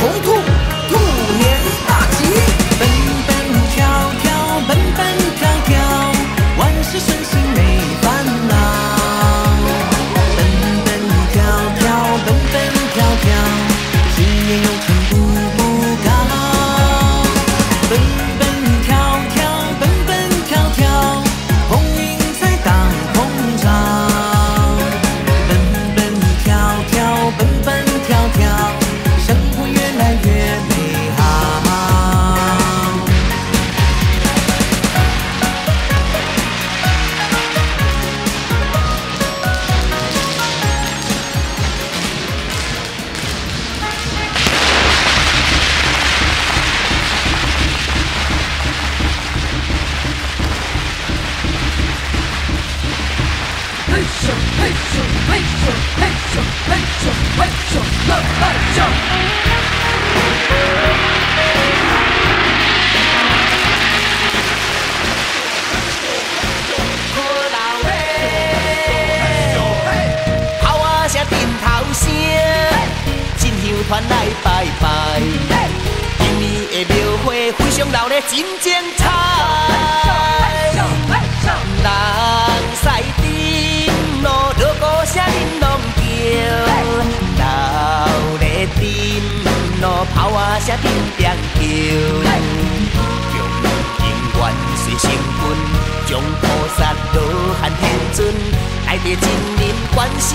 展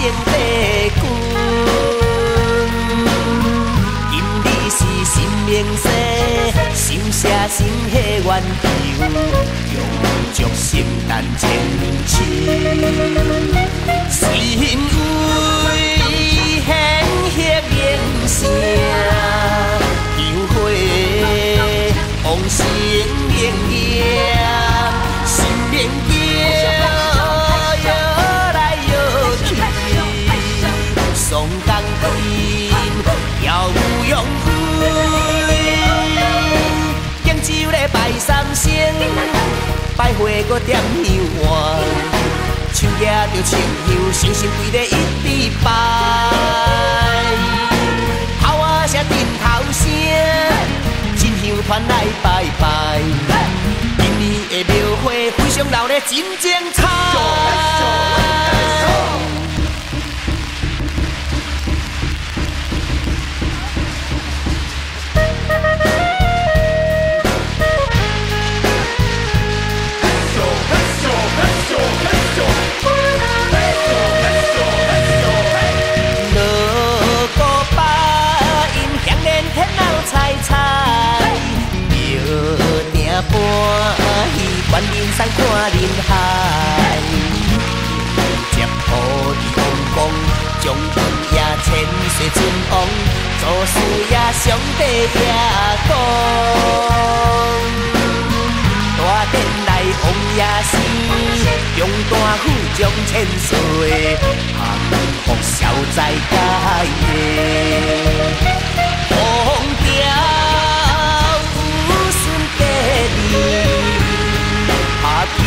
关圣帝君。今日是新明世，心写心喜愿求，用足心丹千尺，心为显赫名声，求会往生明拜花搁点香碗，手举着青香，诚心跪咧一直拜。炮啊声阵头声，真香团来拜拜。今年的庙会非常闹热，真精彩。锣鼓把音响连天闹彩彩，庙顶搬戏，观音山看人海。接菩提王公，将军也千岁尊王，做事也上帝也讲。大殿内王爷是用大富将千岁降服消灾解厄，风调有顺吉利，下天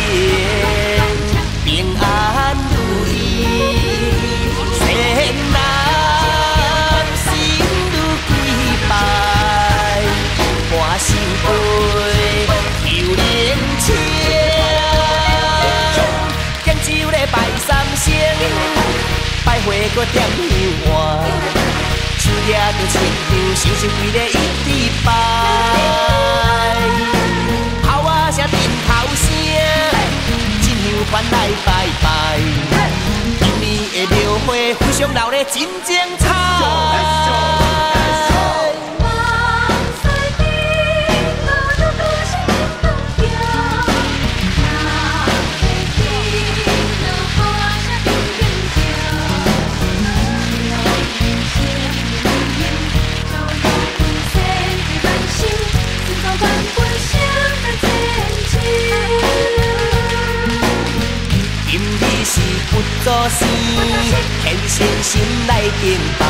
搁点香碗，手抓着青香，诚心跪咧一直拜。炮啊声阵头声，真香团来拜拜。今年的庙会非常闹热，真精彩。是佛祖生，虔诚心来敬拜，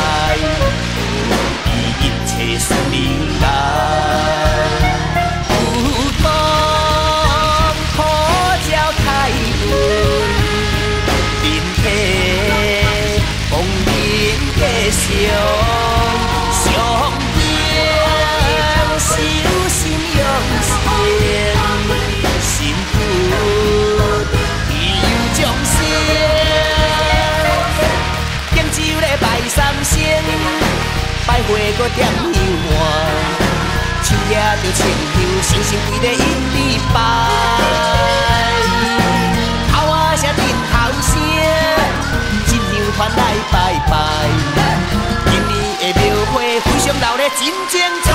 一切生命来，有痛苦照太来，人间逢人皆笑。拜花搁点香满，手拿着清香，心心规个因你拜。头阿声震头声，进香团来拜拜，今年的庙会非常闹热，真精彩。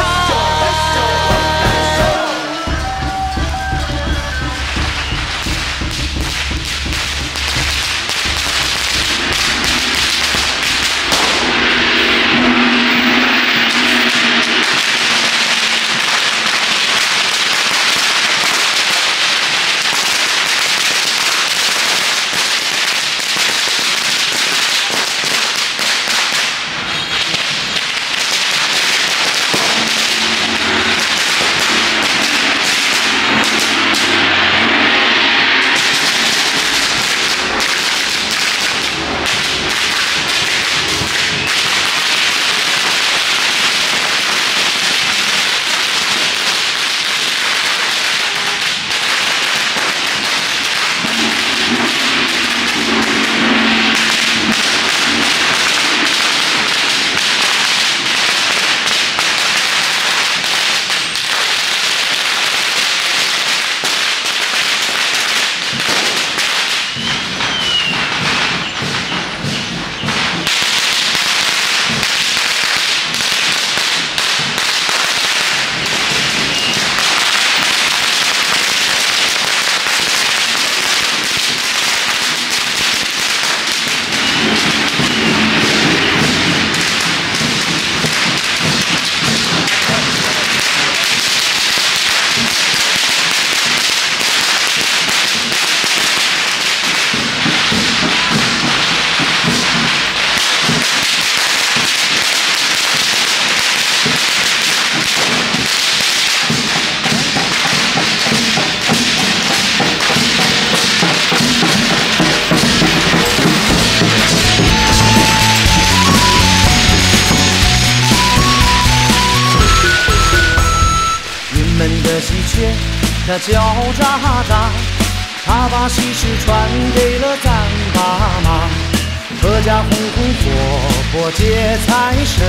财神，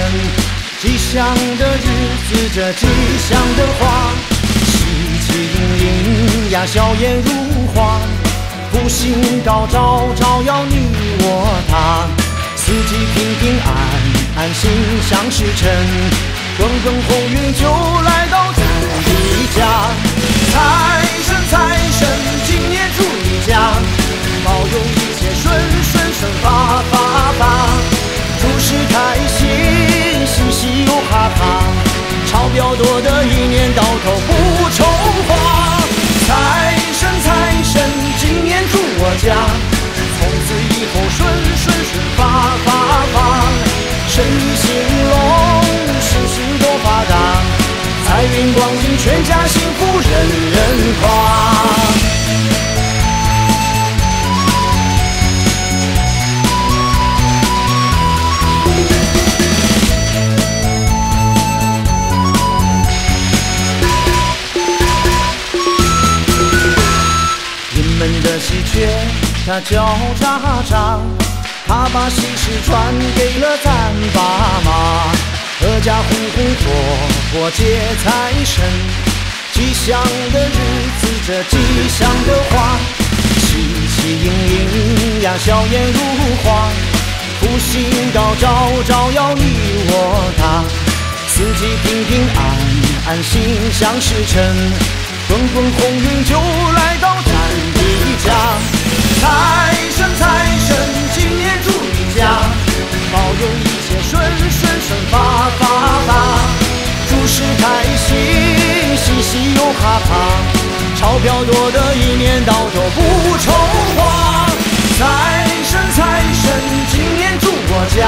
吉祥的日子这吉祥的话，喜气盈盈呀笑颜如花，福星高照照耀你我他，四季平平安安心想事成，滚滚红云就来到咱的家。财神财神，今年祝你家保佑一切顺顺顺发发发，诸事开心，嘻嘻又哈哈，钞票多的一年到头不愁花。财神财神，今年住我家从此以后顺顺顺发发发，生意兴隆，事事都发达。财运光临，全家幸福，人人夸。他叫喳喳，他把喜事传给了咱爸妈。阖家红红火火接财神，吉祥的日子这吉祥的话，喜气盈盈呀笑颜如花，福星高照照耀你我他，四季平平安安心想事成，滚滚红云就来到咱的家，财神财神今年祝你家保佑一切顺顺顺发发发，诸事开心，嘻嘻又。哈哈，钞票多的一年到头不愁花。财神财神，今年祝我家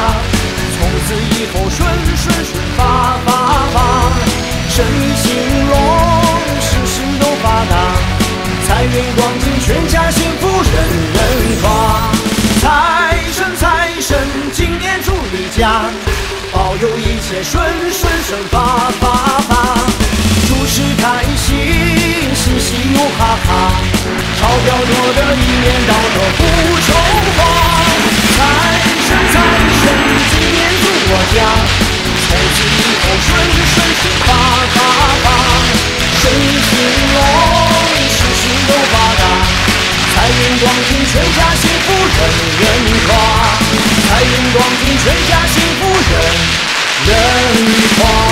从此以后顺顺顺发发发，生意兴隆，源广进，全家幸福人人夸。财神财神，今年祝你家。保佑一切顺顺顺发发发，诸事开心，嘻嘻又哈哈，钞票多的一年到头不愁花。财神财神，今年住我家，从此以后顺顺顺发发发，全家幸福人人夸。财源广进，全家幸福人人夸。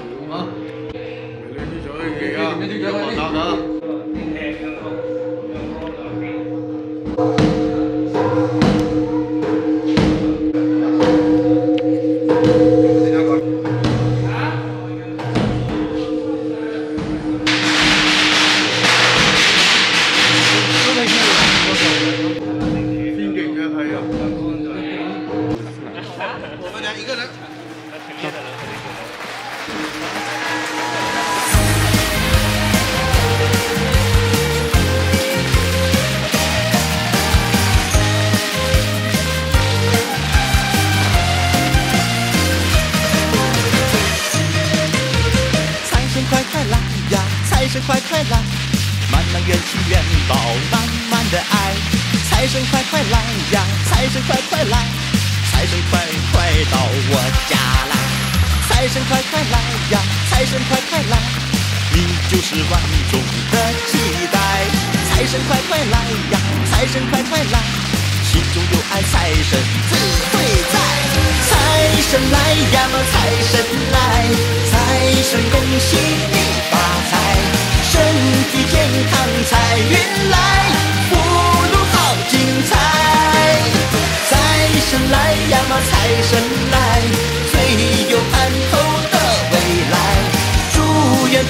你啊啊！你去做嘢啊！你去做打打。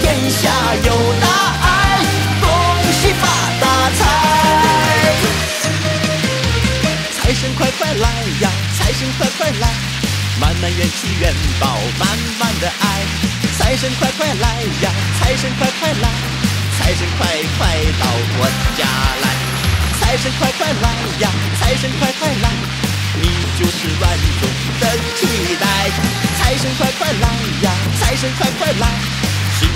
天下有大爱，恭喜发大财。财神快快来呀，财神快快来，满满元气元宝，满满的爱。财神快快来呀，财神快快来，财神快快到我家来。财神快快来呀，财神快快来，你就是万众的期待。财神快快来呀，财神快快来，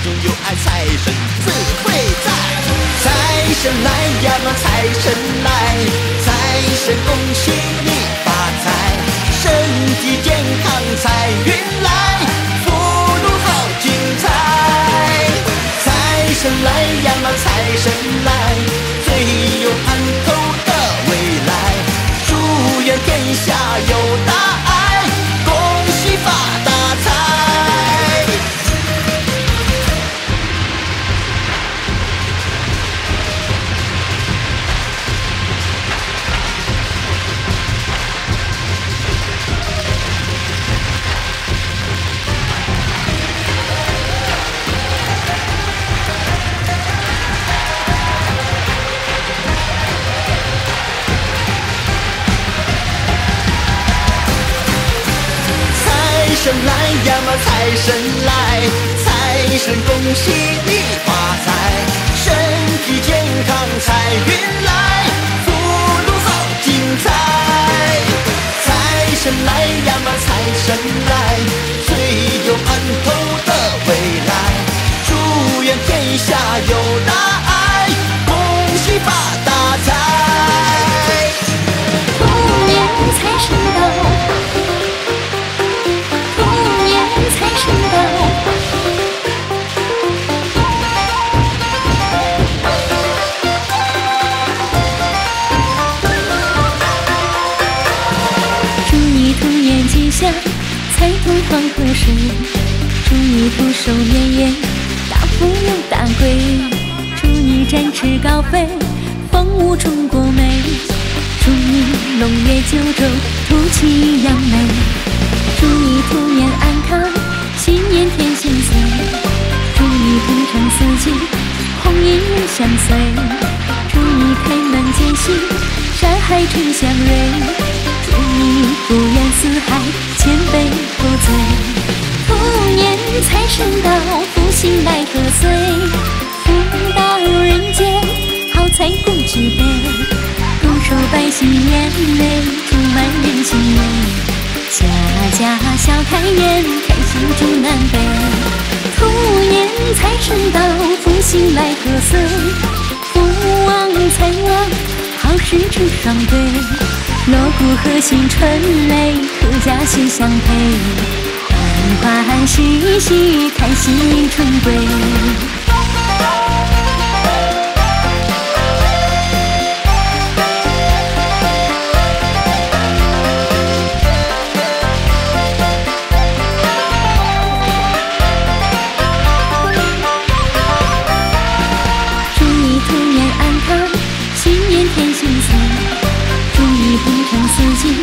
中有爱，财神自会在。财神来呀嘛，财神来，财神恭喜你发财，身体健康财运来，福禄好精彩。财神来呀嘛，财神来，最有盼头的未来，祝愿天下有什么，财神来，财神恭喜你发财，你兔寿绵延，大富又大贵；祝你展翅高飞，风舞中国美；祝你龙跃九州，吐气扬眉；祝你兔年安康，新年添新岁；祝你鹏程四季，红颜相随；祝你开门见喜，山海春相瑞。祝你福源四海，千杯不醉。年财神到，福星来贺岁。福到人间，好财共举杯。恭祝百姓年内充满人情味，家家笑开颜，开心祝南北。兔年财神到，福星来贺岁。福旺财旺，好事成双对。锣鼓和新春雷，阖家喜相陪，欢欢喜喜看新春归，祝你兔年安康，新年添新彩，祝你风生四季，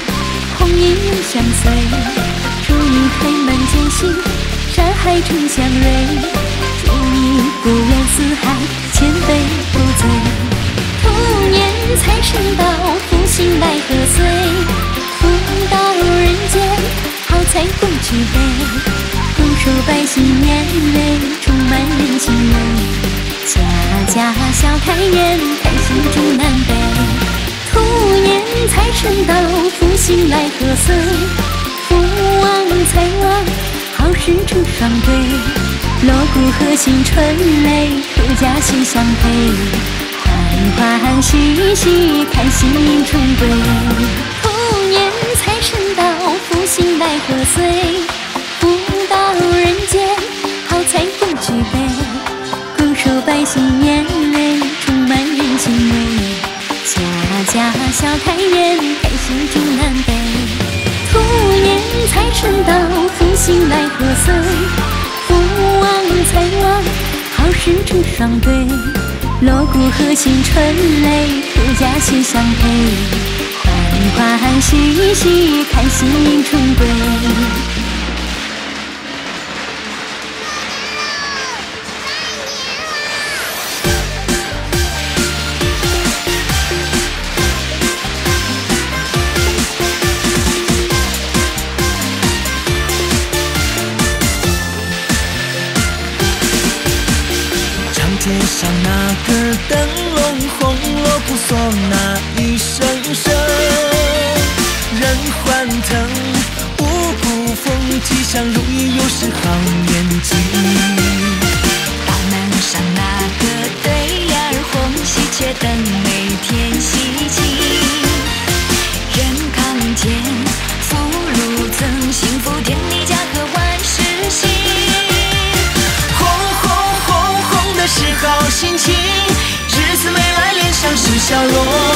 鸿运永相随。海春相瑞。祝你不愿四海，千杯不醉。兔年财神到，福星来贺岁。福到人间，好财共举杯。恭祝百姓年岁充满人情味，家家笑开颜，开心祝南北。兔年财神到，福星来贺岁，福旺财旺，好事成双对。锣鼓和新春雷，阖家喜相陪，欢欢喜喜看新春归。兔年财神到，福星来贺岁，福到人间，好财共举杯，恭祝百姓年岁充满人情味。家笑开颜，开心祝南北。兔年财神到，心来贺岁。福旺财旺，好事成双对。锣鼓和新春雷，阖家喜相陪。欢欢喜喜看新春归。そん落。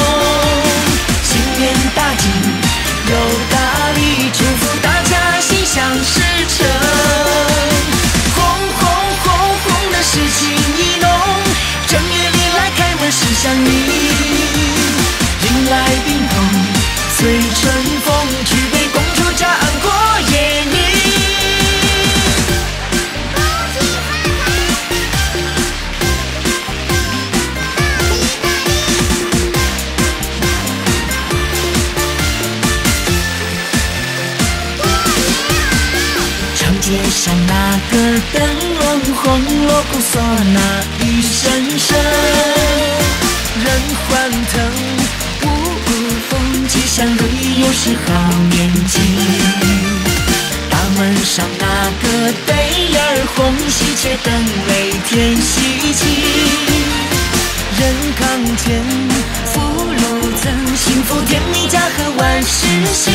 锣鼓唢呐一声声，人欢腾，五谷丰，吉祥如意又是好年景。大门上那个对儿红喜鹊登梅天喜庆，人康健，福禄增，幸福甜蜜家和万事兴。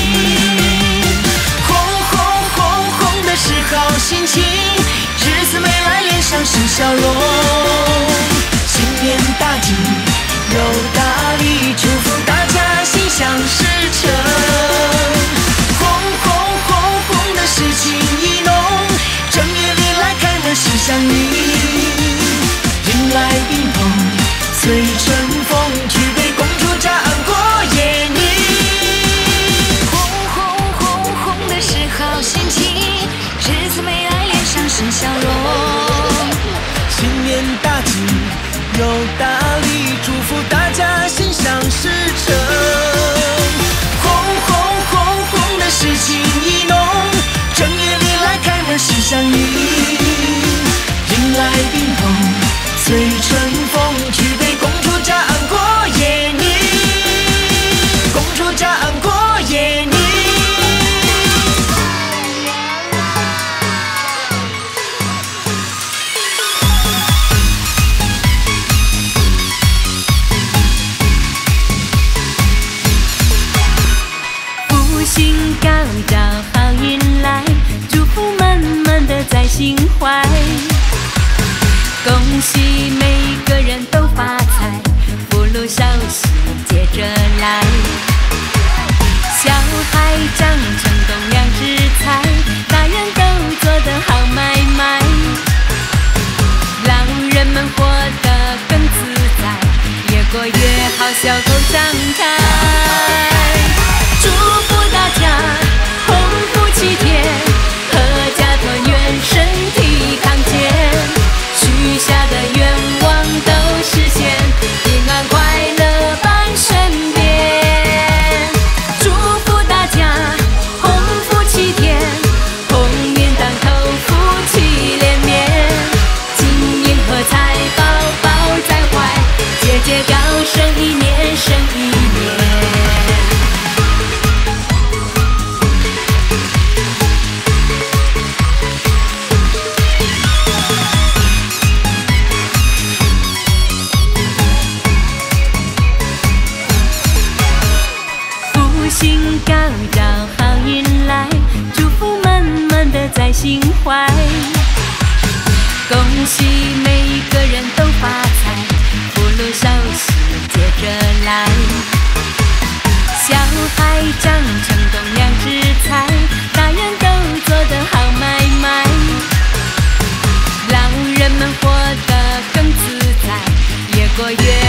红红红红的是好心情，日子美。相是笑容新年大吉有大利祝福大家心想事成红红红红的事情意浓正月里来开的是想你迎迎来冰封最着恭喜每一个人都发财，福禄寿喜接着来。小孩长成栋梁之才，大人都做得好买卖。老人们活得更自在，越过越。